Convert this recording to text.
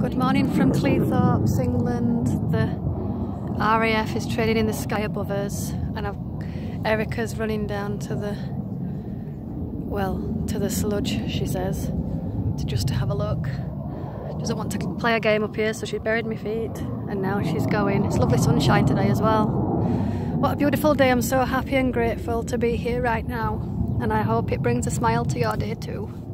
Good morning from Cleethorpes, England. The RAF is training in the sky above us, and I've, Erica's running down to the well to the sludge. She says to just to have a look. Doesn't want to play a game up here, so she buried my feet, and now she's going. It's lovely sunshine today as well. What a beautiful day! I'm so happy and grateful to be here right now, and I hope it brings a smile to your day too.